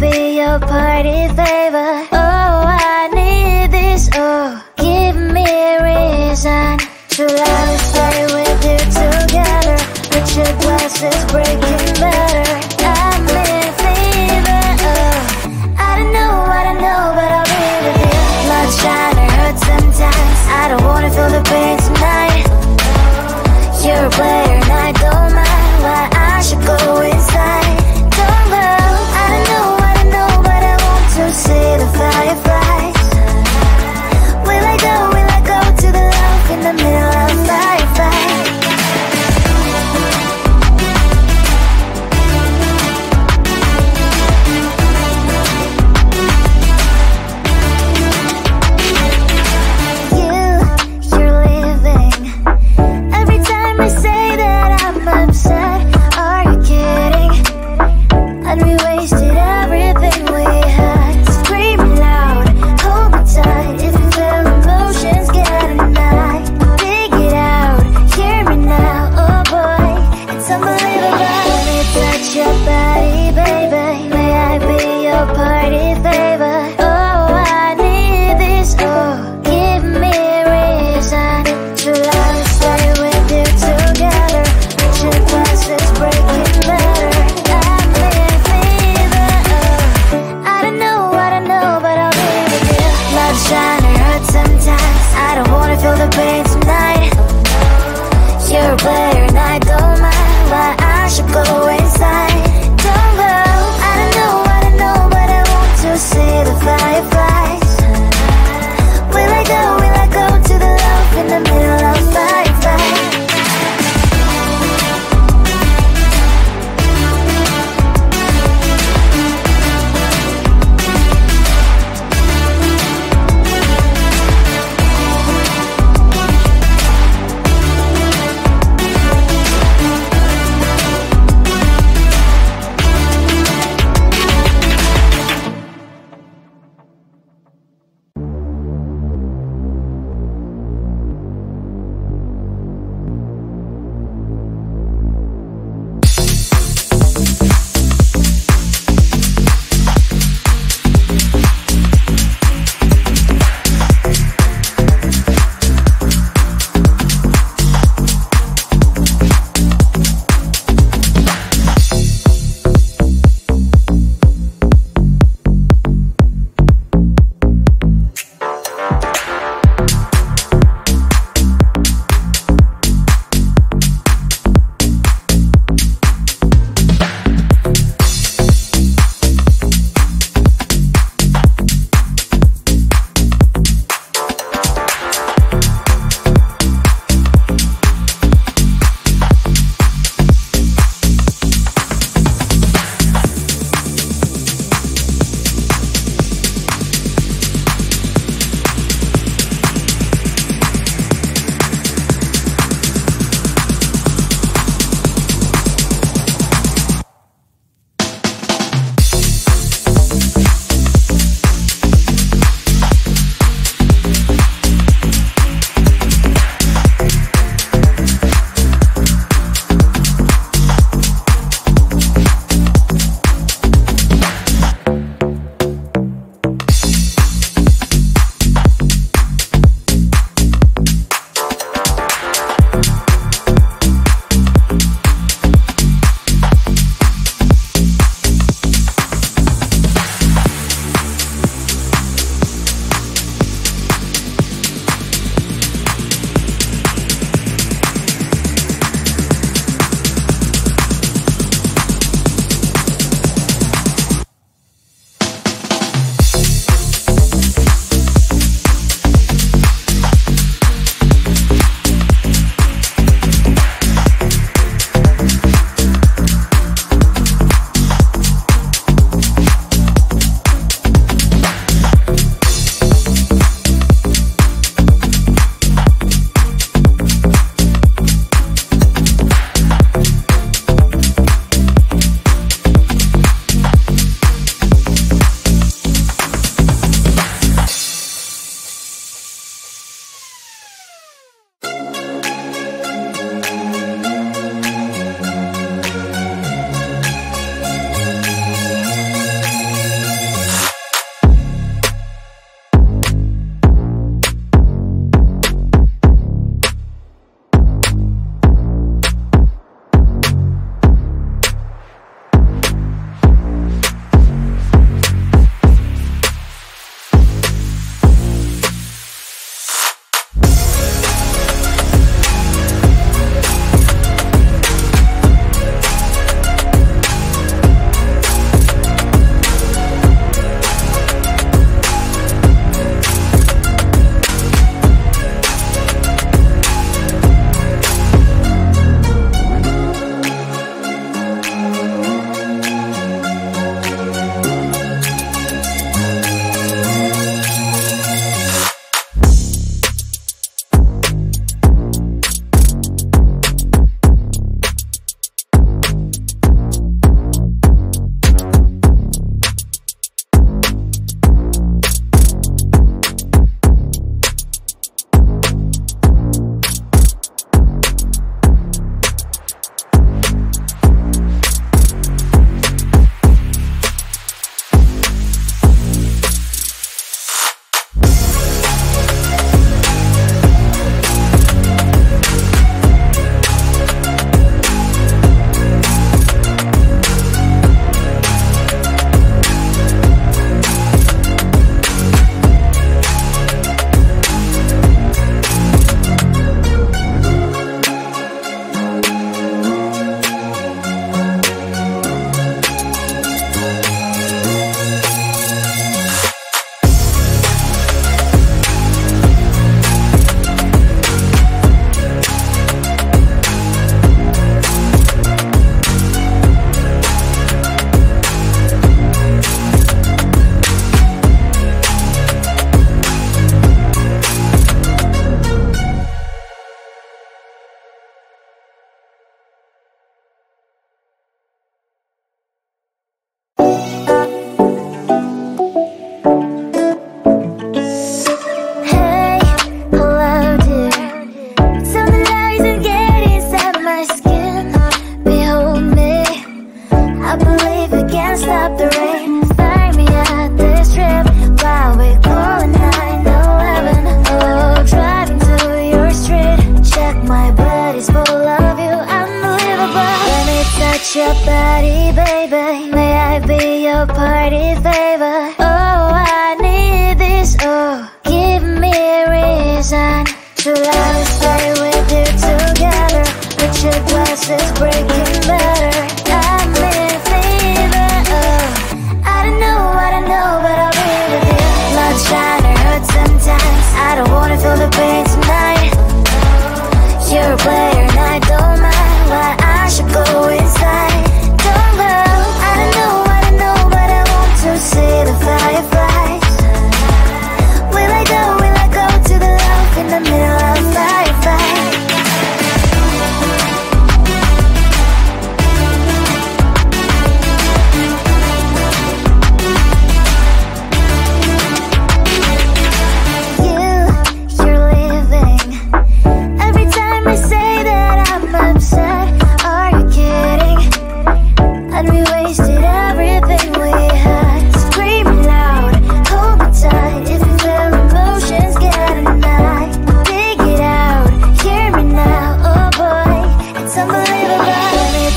be your party favor. stop the rain Find me at this While we Oh, driving to your street. Check my body's full of you Unbelievable. Let me touch your body, baby May I be your party, baby The pain tonight. You're a player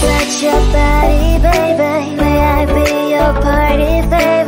Touch your body, baby. May I be your party, baby